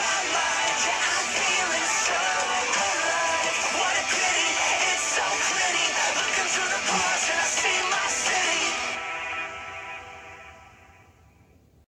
Bye.